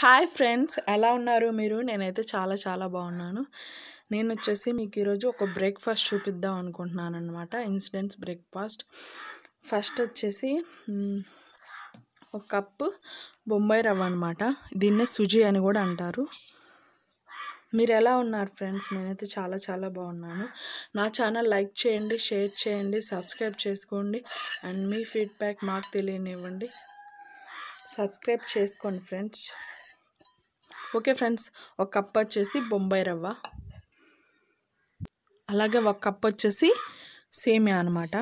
Hi friends ఎలా ఉన్నారు మీరు? నేనైతే చాలా చాలా బాగున్నాను. నేను వచ్చేసి మీకు ఈరోజు ఒక బ్రేక్ఫాస్ట్ చూపిద్దాం అనుకుంటున్నాను అనమాట ఇన్సిడెంట్స్ బ్రేక్ఫాస్ట్. ఫస్ట్ వచ్చేసి ఒక కప్పు బొంబాయి రవ్వ అనమాట దీన్నే సుజీ అని కూడా అంటారు. మీరు ఎలా ఉన్నారు ఫ్రెండ్స్? నేనైతే చాలా చాలా బాగున్నాను. నా ఛానల్ లైక్ చేయండి షేర్ చేయండి సబ్స్క్రైబ్ చేసుకోండి. అండ్ మీ ఫీడ్బ్యాక్ మాకు తెలియనివ్వండి. సబ్స్క్రైబ్ చేసుకోండి ఫ్రెండ్స్. ఓకే ఫ్రెండ్స్ ఒక కప్ వచ్చేసి బొంబాయి రవ్వ. అలాగే ఒక కప్ వచ్చేసి సేమియా అనమాట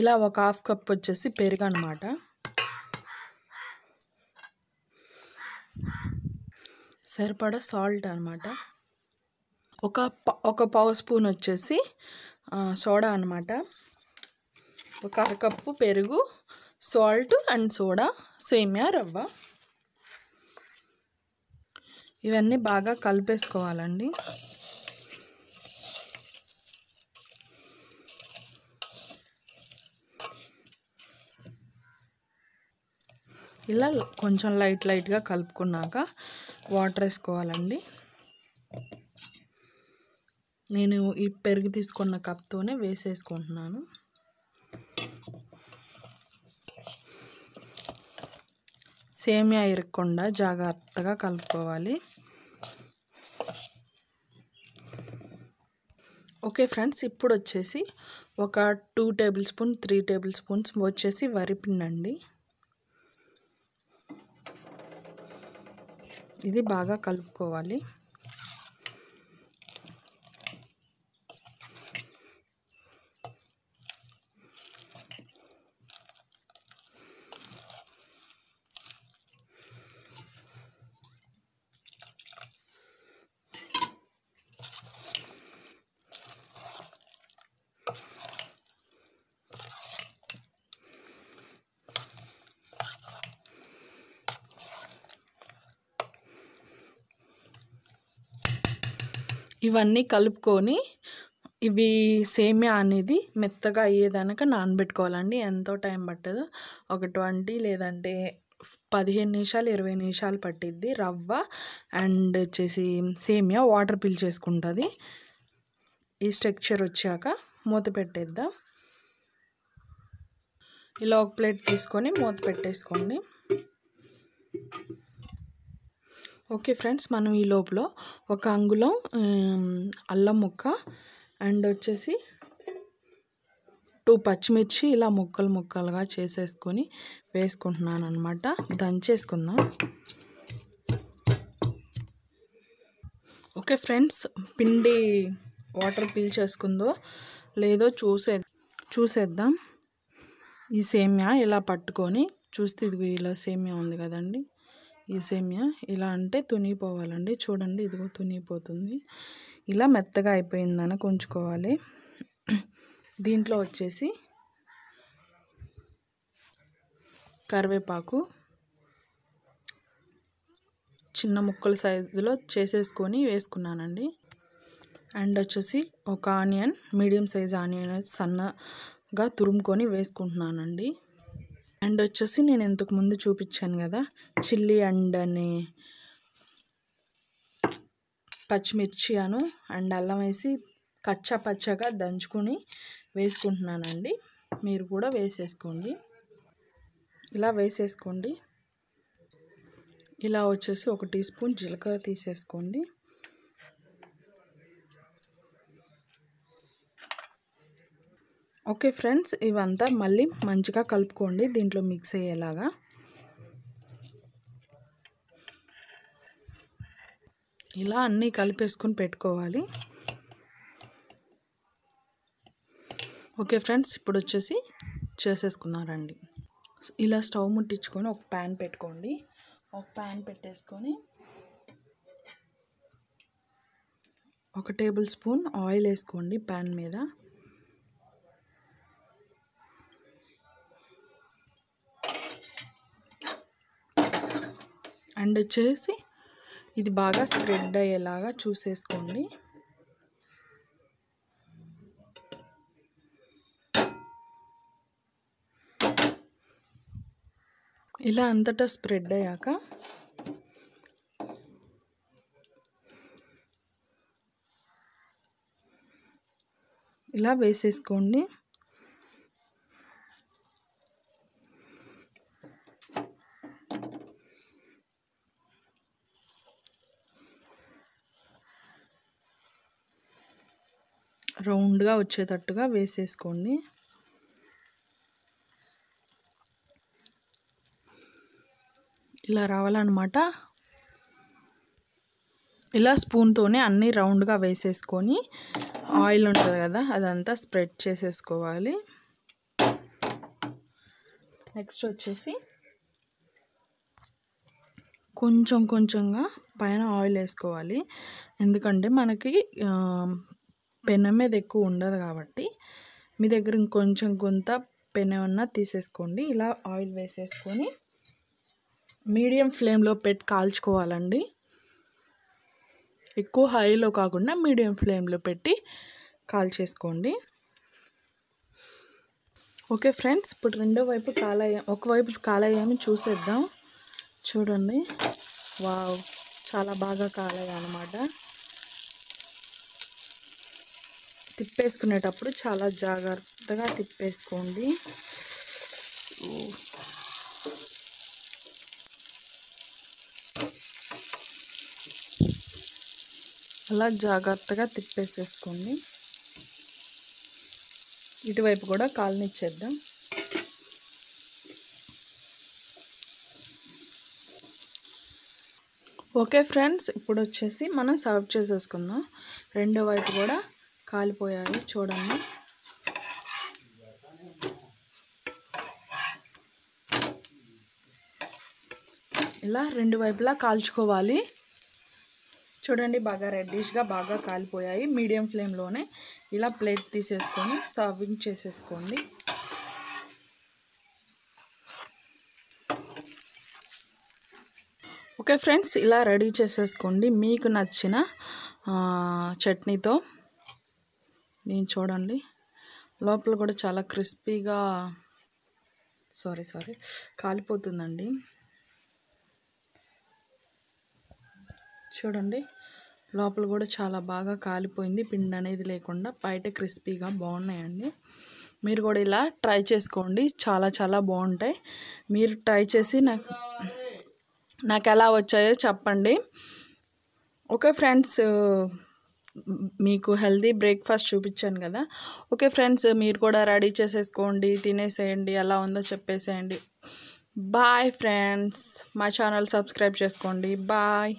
ఇలా ఒక హాఫ్ కప్ వచ్చేసి పెరుగు అనమాట సరిపడా సాల్ట్ అనమాట ఒక ఒక పావు స్పూన్ వచ్చేసి సోడా అనమాట ఒక అరకప్పు పెరుగు సాల్ట్ అండ్ సోడా సేమియా రవ్వ. ఇవన్నీ బాగా కలిపేసుకోవాలండి. ఇలా కొంచెం లైట్ లైట్గా కలుపుకున్నాక వాటర్ వేసుకోవాలండి. నేను ఈ పెరుగు తీసుకున్న కప్తోనే వేసేసుకుంటున్నాను. సేమియా ఇరగకుండా జాగ్రత్తగా కలుపుకోవాలి. ఓకే ఫ్రెండ్స్ ఇప్పుడు వచ్చేసి ఒక two tablespoon three tablespoons వచ్చేసి వరిపిండండి ఇది బాగా కలుపుకోవాలి. ఇవన్నీ కలుపుకొని ఇవి సేమియా అనేది మెత్తగా అయ్యేదానికి నానబెట్టుకోవాలండి. ఎంతో టైం పట్టదు. ఒక ట్వంటీ లేదంటే పదిహేను నిమిషాలు ఇరవై నిమిషాలు పట్టిద్ది రవ్వ అండ్ వచ్చేసి సేమియా వాటర్ పీల్చేసుకుంటుంది ఈ స్ట్రక్చర్ వచ్చాక మూత పెట్టేద్దాం. ఇలా ఒక ప్లేట్ తీసుకొని మూత పెట్టేసుకోండి. ఓకే ఫ్రెండ్స్ మనం ఈ లోపల ఒక అంగుళం అల్లం ముక్క అండ్ వచ్చేసి టూ పచ్చిమిర్చి ఇలా ముక్కలు ముక్కలుగా చేసేసుకొని వేసుకుంటున్నాను అనమాట దంచేసుకుందాం. ఓకే ఫ్రెండ్స్ పిండి వాటర్ పీల్చేసుకుందో లేదో చూసే చూసేద్దాం. ఈ సేమ్యా ఇలా పట్టుకొని చూస్తే ఇది ఇలా సేమ్యా ఉంది కదండి. ఈ సేమియా ఇలా అంటే తునిగిపోవాలండి. చూడండి ఇదిగో తునిగిపోతుంది. ఇలా మెత్తగా అయిపోయిందని కొంచుకోవాలి. దీంట్లో వచ్చేసి కరివేపాకు చిన్న ముక్కల సైజులో చేసేసుకొని వేసుకున్నానండి. అండ్ వచ్చేసి ఒక ఆనియన్ మీడియం సైజ్ ఆనియన్ సన్నగా తురుముకొని వేసుకుంటున్నానండి. అండ్ వచ్చేసి నేను ఇంతకు ముందు చూపించాను కదా చిల్లీ అండ్ అని పచ్చిమిర్చి అను అండ్ అల్లం వేసి కచ్చా పచ్చగా దంచుకొని వేసుకుంటున్నానండి. మీరు కూడా వేసేసుకోండి. ఇలా వేసేసుకోండి. ఇలా వచ్చేసి ఒక టీ స్పూన్ జీలకర్ర తీసేసుకోండి. ఓకే ఫ్రెండ్స్ ఇవంతా మళ్ళీ మంచిగా కలుపుకోండి దీంట్లో మిక్స్ అయ్యేలాగా. ఇలా అన్నీ కలిపేసుకొని పెట్టుకోవాలి. ఓకే ఫ్రెండ్స్ ఇప్పుడు వచ్చేసి చేసేసుకున్నారండి ఇలా స్టవ్ ముట్టించుకొని ఒక ప్యాన్ పెట్టుకోండి. ఒక ప్యాన్ పెట్టేసుకొని ఒక టేబుల్ స్పూన్ ఆయిల్ వేసుకోండి ప్యాన్ మీద. అండ్ వచ్చేసి ఇది బాగా స్ప్రెడ్ అయ్యేలాగా చూసేసుకోండి. ఇలా అంతటా స్ప్రెడ్ అయ్యాక ఇలా వేసేసుకోండి. రౌండ్గా వచ్చేటట్టుగా వేసేసుకోండి. ఇలా రావాలన్నమాట. ఇలా స్పూన్తోనే అన్నీ రౌండ్గా వేసేసుకొని ఆయిల్ ఉంటుంది కదా అదంతా స్ప్రెడ్ చేసేసుకోవాలి. నెక్స్ట్ వచ్చేసి కొంచెం కొంచెంగా పైన ఆయిల్ వేసుకోవాలి. ఎందుకంటే మనకి పెనం మీద ఎక్కువ ఉండదు కాబట్టి మీ దగ్గర ఇంకొంచెం కొంత పెనం ఉన్న తీసేసుకోండి. ఇలా ఆయిల్ వేసేసుకొని మీడియం ఫ్లేమ్లో పెట్టి కాల్చుకోవాలండి. ఎక్కువ హైలో కాకుండా మీడియం ఫ్లేమ్లో పెట్టి కాల్చేసుకోండి. ఓకే ఫ్రెండ్స్ ఇప్పుడు రెండో వైపు కాలయ్యా ఒకవైపు కాలయ్యామి చూసేద్దాం. చూడండి. వావ్ చాలా బాగా కాలయ్యా అనమాట తిప్పేసుకునేటప్పుడు చాలా జాగ్రత్తగా తిప్పేసుకోండి. అలా జాగ్రత్తగా తిప్పేసేసుకోండి. ఇటువైపు కూడా కాలనిచ్చేద్దాం ఓకే ఫ్రెండ్స్ ఇప్పుడు వచ్చేసి మనం సర్వ్ చేసేసుకుందాం. రెండో వైపు కూడా కాలిపోయాయి చూడండి. ఇలా రెండు వైపులా కాల్చుకోవాలి. చూడండి బాగా రెడ్డిష్గా బాగా కాలిపోయాయి. మీడియం ఫ్లేమ్లోనే ఇలా ప్లేట్ తీసేసుకొని సర్వింగ్ చేసేసుకోండి. ఓకే ఫ్రెండ్స్ ఇలా రెడీ చేసేసుకోండి. మీకు నచ్చిన చట్నీతో నేను చూడండి. లోపల కూడా చాలా క్రిస్పీగా సారీ సారీ కాలిపోతుందండి. చూడండి. లోపల కూడా చాలా బాగా కాలిపోయింది. పిండి అనేది లేకుండా బయట క్రిస్పీగా బాగున్నాయండి. మీరు కూడా ఇలా ట్రై చేసుకోండి. చాలా చాలా బాగుంటాయి. మీరు ట్రై చేసి నాకు నాకు ఎలా వచ్చాయో చెప్పండి. ఓకే ఫ్రెండ్స్ మీకు హెల్దీ బ్రేక్ఫాస్ట్ చూపించాను కదా. ఓకే ఫ్రెండ్స్ మీరు కూడా రెడీ చేసేసుకోండి తినేసేయండి ఎలా ఉందో చెప్పేసేయండి. బాయ్ ఫ్రెండ్స్ మా ఛానల్ సబ్స్క్రైబ్ చేసుకోండి. బాయ్.